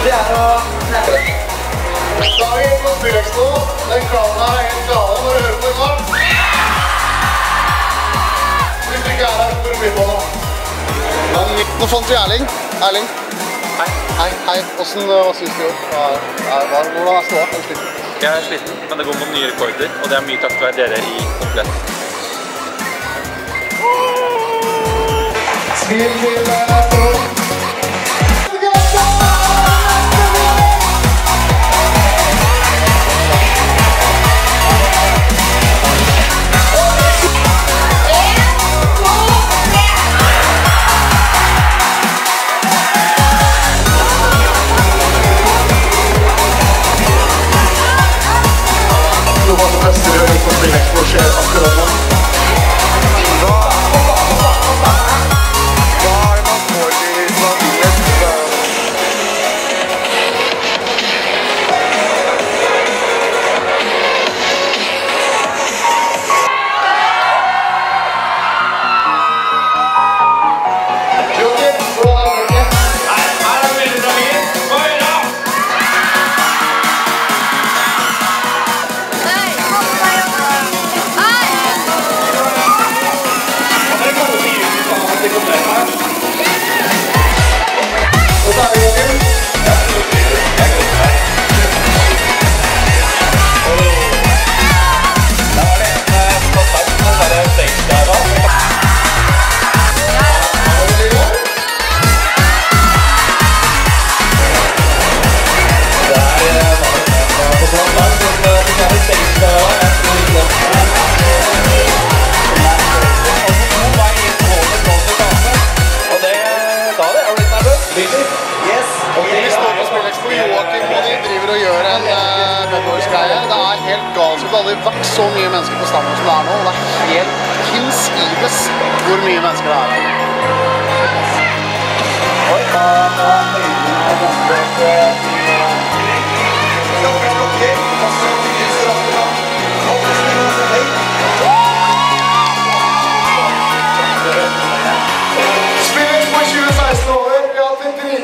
Det er å Da Dagen på Spillekspo. Den kranen her er helt gale du hører på den nå. Hvis du ikke er her, får du bli på nå. Nå fant vi Erling. Erling. Hei. Hei, hei. Synes du? Er, er, hvordan er ståa? Er sliten? Jeg er sliten, men det går mot nye rekorder, og det er mye takket være dere i komplett. Spill til her. Alex på Joakim og de driver og gjør en eh, uh, Bedboys-greie. Det er helt galt. Det har aldri vært så mye mennesker på Stammen som det er nå. og Det er helt hinsides hvor mye mennesker det er. Spirit for 2016 over. Vi har hatt en